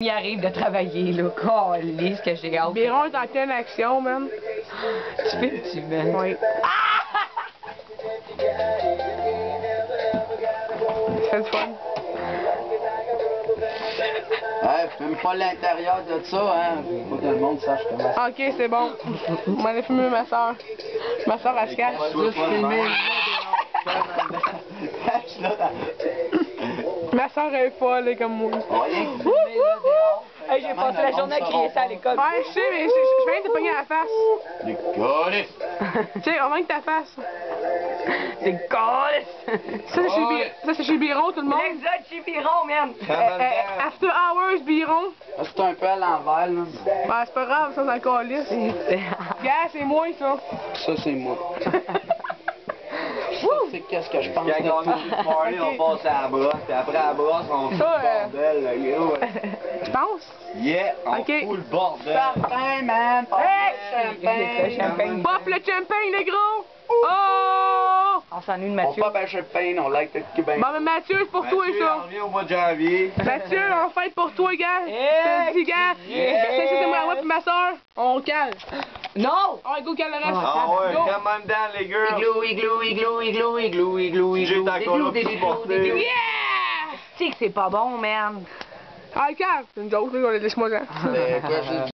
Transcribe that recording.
Il arrive de travailler, là. Calisse que j'ai hâte. Biron est en pleine action, man. Tu fais-tu, man? Oui. Ça fait du fun. Ouais, fume pas l'intérieur de ça, hein. Faut que tout le monde sache comment ça. Ok, c'est bon. On m'en a fumé ma soeur. Ma soeur, elle se cache. Juste filmer là, Ma soeur est folle, comme moi. Hey, j'ai passé la journée à crier ça à l'école. Ouais, je sais, mais je je viens de te pogner à la face. Les gars, Tu sais, on manque ta face. C'est calisse. Ça, c'est chez, Bi- ça, c'est chez Biron, tout le monde. L'exode chez Biron, man. Euh, euh, after hours, Biron. c'est un peu à l'envers, là. Bah, c'est pas grave, ça, c'est encore lisse. Gars, c'est moi, ça. Ça, c'est moi. Ça, c'est qu'est-ce que je pense Quand on sur le party, on passe à la brosse, puis après la brosse, on fout Ça, le bordel, là, gros. Tu penses? Yeah, on Ok. fout le bordel. Champagne, man! Hey! de champagne! Champagne. Pop le champagne, les gros! Oh! On s'ennuie de On Mathieu. pop un champagne, on like le cubain. Bon, mais Mathieu, c'est pour toi, Mathieu, on ça. revient au mois de janvier. Mathieu, on fête pour toi, gars. Hey! Je te dis, gars. Yeah! C'est c'est moi, moi, puis ma soeur. On cale. Non! Oh, go, cale le reste. Ah ouais, Go. come on down, les girls. Igloo, igloo, igloo, igloo, igloo, igloo, igloo. coloc pour supporter. Yeah! Tu sais que c'est pas bon, man. Ah, le cale. C'est une joke, là, laisse-moi ça. Quoi, j'ai